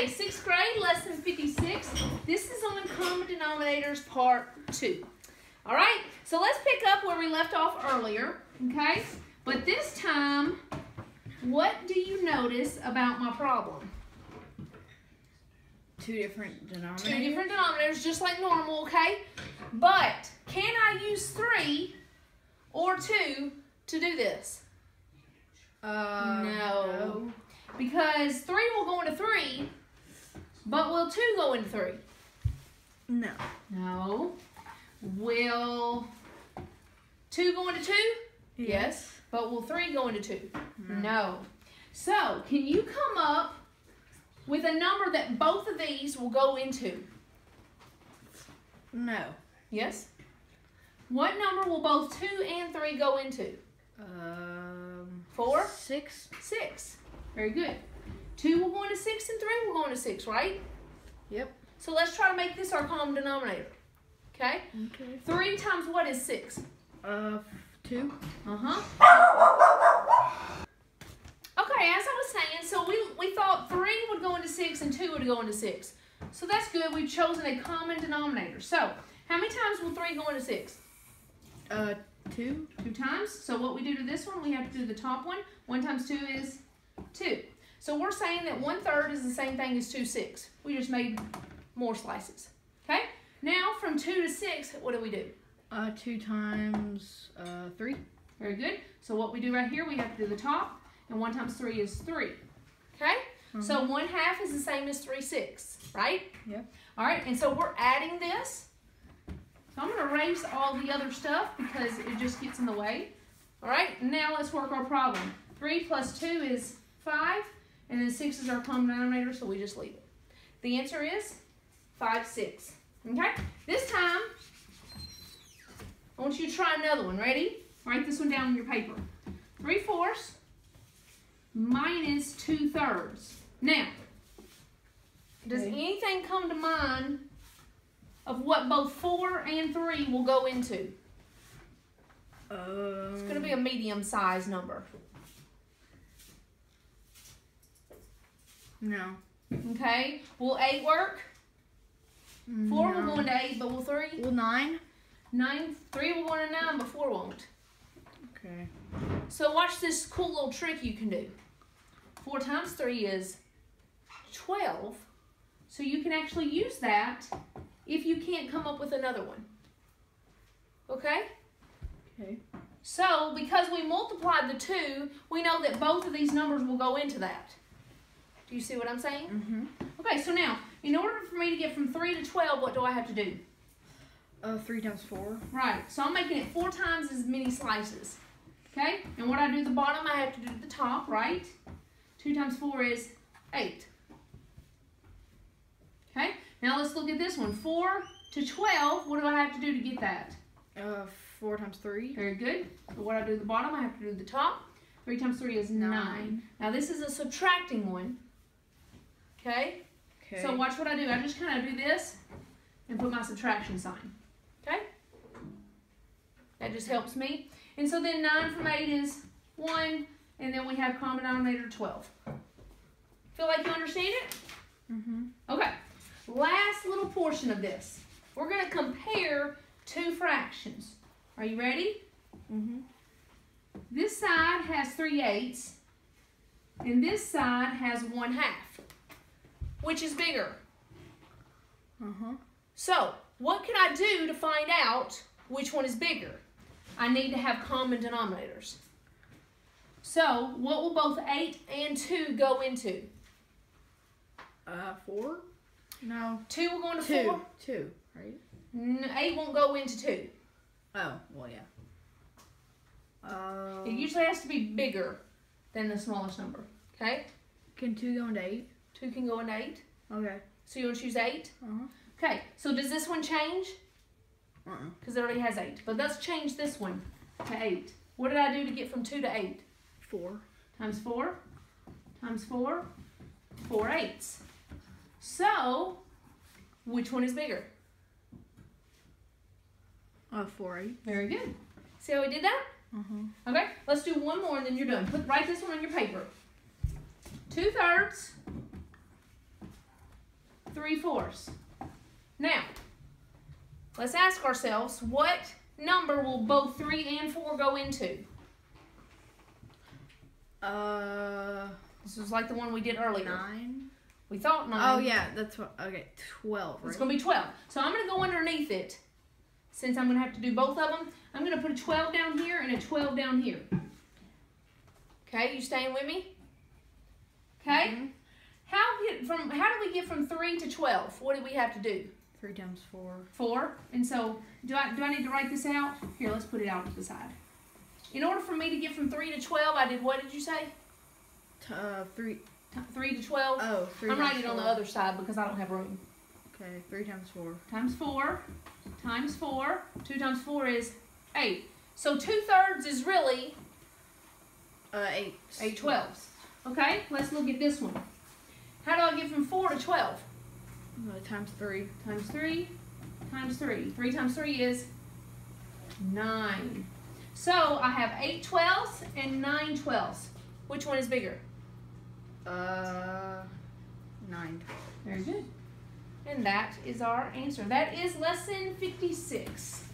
Okay, sixth grade, lesson 56. This is on common denominators part two. All right, so let's pick up where we left off earlier, okay? But this time, what do you notice about my problem? Two different denominators. Two different denominators, just like normal, okay? But can I use three or two to do this? Uh, No. Because three will go into three, but will two go into three? No. No. Will two go into two? Yes. But will three go into two? No. So, can you come up with a number that both of these will go into? No. Yes. What number will both two and three go into? Um. Four? Six. Six. Very good. Two will go six and three will go into six, right? Yep. So let's try to make this our common denominator. Okay? Okay. Three times what is six? Uh, two. Uh-huh. Okay, as I was saying, so we, we thought three would go into six and two would go into six. So that's good. We've chosen a common denominator. So how many times will three go into six? Uh, two. Two times. So what we do to this one, we have to do the top one. One times two is two. So we're saying that one third is the same thing as two six. We just made more slices. Okay? Now from two to six, what do we do? Uh, two times uh three. Very good. So what we do right here, we have to do the top, and one times three is three. Okay? So one half is the same as three six, right? Yep. All right, and so we're adding this. So I'm gonna erase all the other stuff because it just gets in the way. All right, now let's work our problem. Three plus two is five, and then six is our common denominator, so we just leave it. The answer is five, six. Okay? This time, I want you to try another one. Ready? Write this one down on your paper. Three fourths minus two thirds. Now, does anything come to mind of what both four and three will go into? Um. It's going to be a medium size number. No. Okay? Will eight work? Four will No. go into eight, but will three? Well, nine. Nine, three will go into nine, but four won't. Okay. So watch this cool little trick you can do. Four times three is 12. So you can actually use that if you can't come up with another one. Okay? Okay. So because we multiplied the two, we know that both of these numbers will go into that. Do you see what I'm saying? Mm-hmm. Okay, so now, in order for me to get from 3 to 12, what do I have to do? Uh, three times four. Right, so I'm making it four times as many slices. Okay, and what I do at the bottom, I have to do at the top, right? Two times four is eight. Okay, now let's look at this one. Four to 12, what do I have to do to get that? Uh, four times three. Very good. So what I do at the bottom, I have to do at the top. Three times three is nine. Nine. Now this is a subtracting one. Okay, Okay. so watch what I do. I just kind of do this and put my subtraction sign. Okay? That just helps me. And so then 9 from 8 is 1, and then we have common denominator 12. Feel like you understand it? Mm-hmm. Okay. Last little portion of this. We're going to compare two fractions. Are you ready? Mm-hmm. This side has 3 eighths, and this side has 1 half. Which is bigger? Mm-hmm. So, what can I do to find out which one is bigger? I need to have common denominators. So, what will both 8 and 2 go into? Uh, 4? No. 2 will go into two. 4? 2, right? No, 8 won't go into 2. Oh, well, yeah. Um, it usually has to be bigger than the smallest number, okay? Can 2 go into 8? Two can go in eight. Okay. So you want to choose 8 uh -huh. Okay. So does this one change? Uh-uh. Because uh it already has eight. But let's change this one to eight. What did I do to get from two to eight? Four. Times four. Times four. Four eights. So, which one is bigger? Uh, four eight. Very good. See how we did that? Uh -huh. Okay. Let's do one more and then you're done. Put, write this one on your paper. Two thirds 3 fourths. Now, let's ask ourselves what number will both 3 and 4 go into? Uh, This was like the one we did earlier. nine. We thought 9. Oh yeah, that's what. Okay, twelve. It's going to be 12. So I'm going to go underneath it. Since I'm going to have to do both of them, I'm going to put a 12 down here and a 12 down here. Okay, you staying with me? Okay? Mhm. How get from how do we get from 3 to 12? What do we have to do? Three times four. 4. And so, do I do I need to write this out? Here, let's put it out to the side. In order for me to get from 3 to 12, I did what did you say? Uh, three. 3 to 12. Oh, three. I'm writing it on the other side because I don't have room. Okay, three times four. times 4 times 4. 2 times 4 is 8. So 2 thirds is really Uh, eight. 8 twelfths. Okay, let's look at this one. How do I get from 4 to 12? Uh, times three. Times 3 times 3. 3 times 3 is 9. So I have 8 twelfths and 9 twelfths. Which one is bigger? Uh, nine. Very good. And that is our answer. That is lesson 56.